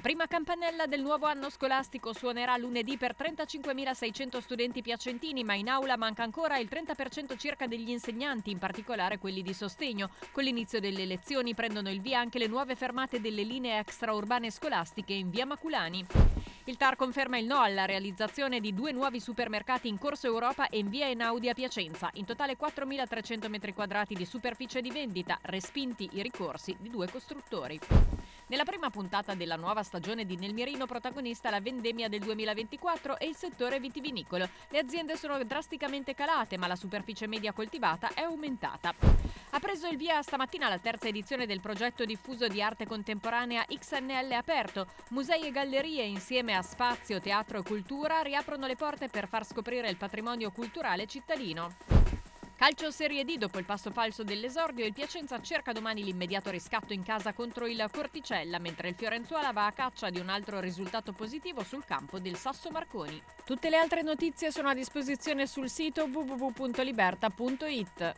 La prima campanella del nuovo anno scolastico suonerà lunedì per 35.600 studenti piacentini, ma in aula manca ancora il 30% circa degli insegnanti, in particolare quelli di sostegno. Con l'inizio delle lezioni prendono il via anche le nuove fermate delle linee extraurbane scolastiche in via Maculani. Il TAR conferma il no alla realizzazione di due nuovi supermercati in Corso Europa e in via Enaudi a Piacenza. In totale 4.300 m2 di superficie di vendita, respinti i ricorsi di due costruttori. Nella prima puntata della nuova stagione di Nel Mirino protagonista la vendemmia del 2024 e il settore vitivinicolo. Le aziende sono drasticamente calate, ma la superficie media coltivata è aumentata. Ha preso il via stamattina la terza edizione del progetto diffuso di arte contemporanea XNL Aperto. Musei e gallerie insieme a spazio, teatro e cultura riaprono le porte per far scoprire il patrimonio culturale cittadino. Calcio Serie D dopo il passo falso dell'esordio, il Piacenza cerca domani l'immediato riscatto in casa contro il Corticella, mentre il Fiorenzuola va a caccia di un altro risultato positivo sul campo del Sasso Marconi. Tutte le altre notizie sono a disposizione sul sito www.liberta.it.